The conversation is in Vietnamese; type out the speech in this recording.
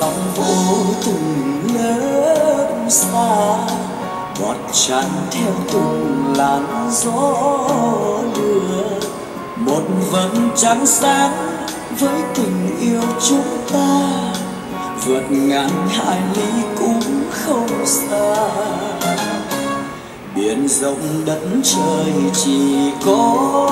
sóng vô từng lớp xa. Bọt tràn theo từng làn gió đưa một vầng trăng sáng với tình yêu chúng ta. Vượt ngàn hải lý cũng không xa. Biển rộng đất trời chỉ có